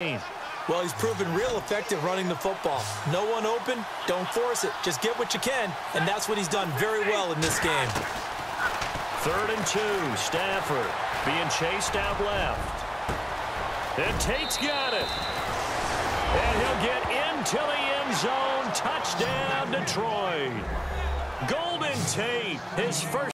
Well, he's proven real effective running the football. No one open, don't force it. Just get what you can, and that's what he's done very well in this game. Third and two, Stafford being chased out left. And Tate's got it. And he'll get into the end zone. Touchdown, Detroit. Golden Tate, his first.